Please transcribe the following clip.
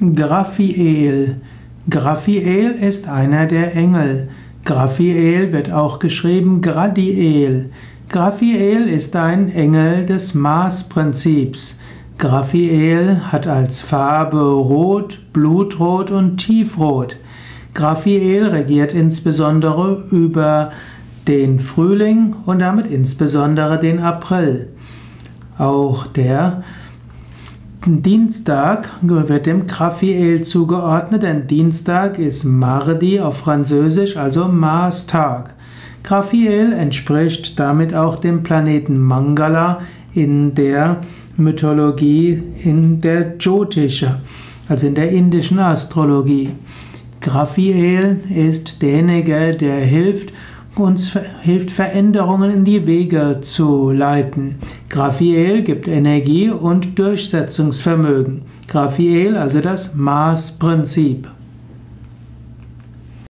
Graphiel. Graphiel ist einer der Engel. Graphiel wird auch geschrieben Gradiel. Graphiel ist ein Engel des Maßprinzips. Graphiel hat als Farbe Rot, Blutrot und Tiefrot. Graphiel regiert insbesondere über den Frühling und damit insbesondere den April. Auch der Dienstag wird dem Graphiel zugeordnet, denn Dienstag ist Mardi auf Französisch, also Marstag. Graphiel entspricht damit auch dem Planeten Mangala in der Mythologie in der Jyotisha, also in der indischen Astrologie. Graphiel ist derjenige, der hilft, uns hilft, Veränderungen in die Wege zu leiten. Graphiel gibt Energie und Durchsetzungsvermögen. Graphiel, also das Maßprinzip.